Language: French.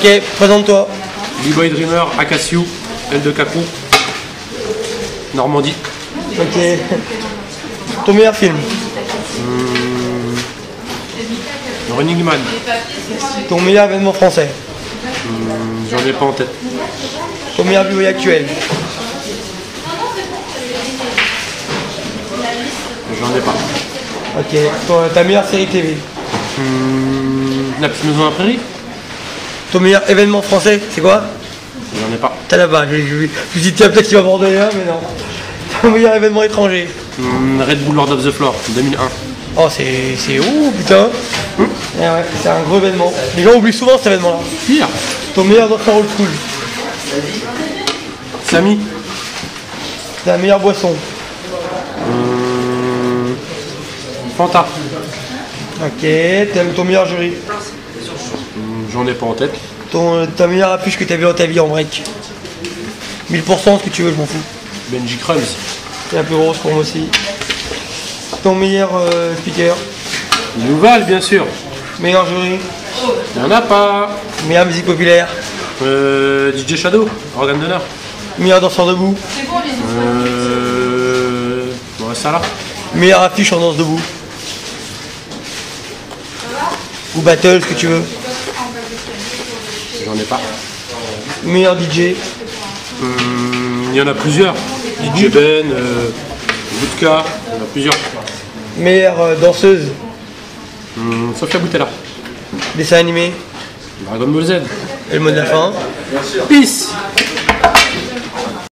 Ok, présente-toi. B-Boy Dreamer, Acaciou, L de Kaku, Normandie. Ok. Ton meilleur film. Running Man, Ton meilleur événement français. j'en ai pas en tête. Ton meilleur b actuel. J'en ai pas. Ok. Ton- ta meilleure série TV. La petite maison à la prairie Ton meilleur événement français, c'est quoi J'en ai pas. T'as là-bas. Je, je- je me tiens, peut-être qu'il va abandonner un, mais non. Ton meilleur événement étranger. Hum, Red Bull Lord of the Floor, 2001. Oh, c'est. C'est. Ouh, putain. Eh ouais, c'est un gros événement. Les gens oublient souvent cet événement-là. Pire Ton meilleur danseur old school. Samy, Ta meilleure boisson. Fanta, Ok. T'aimes ton meilleur jury. J'en ai pas en tête. Ton, ta meilleure affiche que t'as vu dans ta vie en break. 1000% ce que tu veux, je m'en fous. Benji Crumbs, C'est la plus grosse pour moi aussi. Ton meilleur euh, speaker. Nouval bien sûr. Meilleur jury. Y'en a pas. Meilleure musique populaire. Euh, DJ Shadow, organe d'honneur. Meilleur danseur debout. Euh, on reste ça là. Meilleure affiche en danse debout. Ou battle, ce que tu veux. J'en ai pas. Meilleur DJ. Hum, Il y en a plusieurs. DJ Ben, euh, Budka, il y en a plusieurs. Meilleure euh, danseuse. Hum, Sofia Boutella, Dessin animé. Dragon Ball Z. Et le mot de la fin. Peace